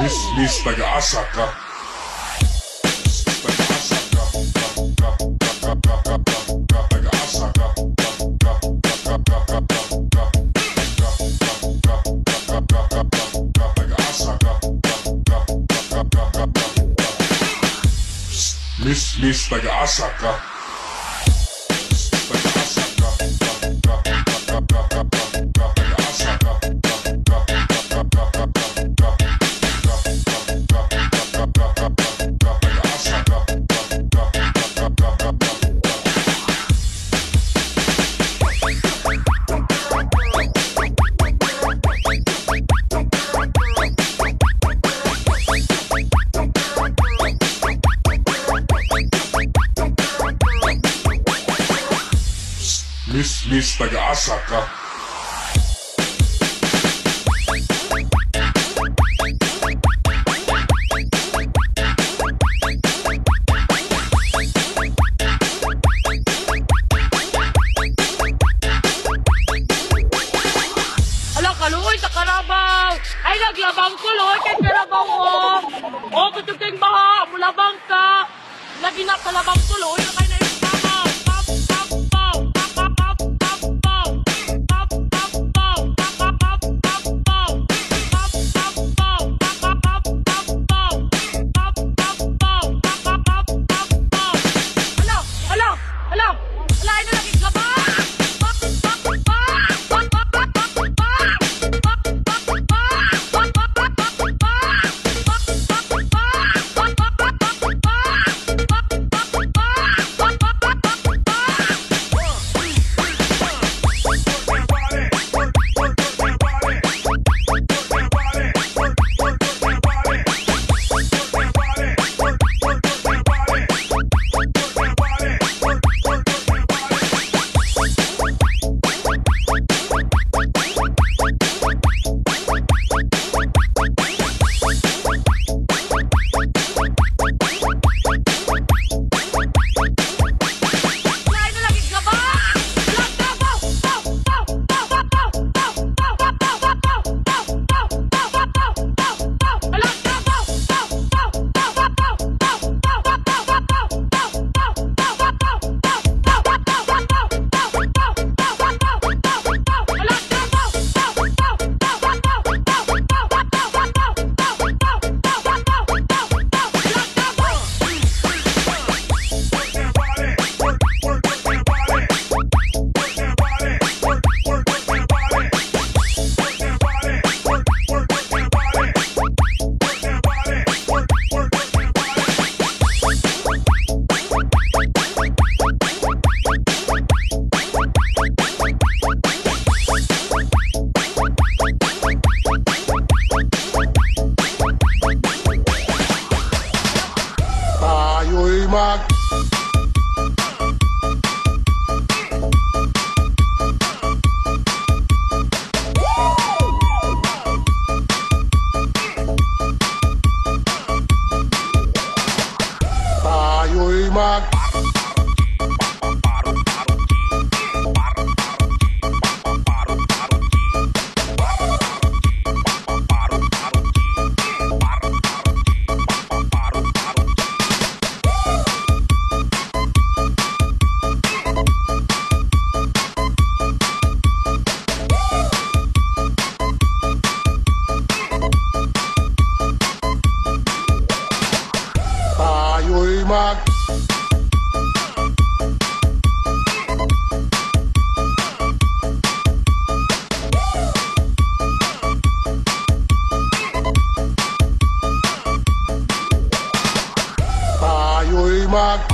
Miss, Miss, like Asaka. Miss, Miss, like Asaka. Miss Taga-asa ka. Alang kaluoy sa karabaw! Ay, naglabang kuloy kay karabaw ko! Oh, o, tutugting baha! Mulabang ka! Lagi na kalabang kuloy! back. Ah, you. Dirty Mark. man.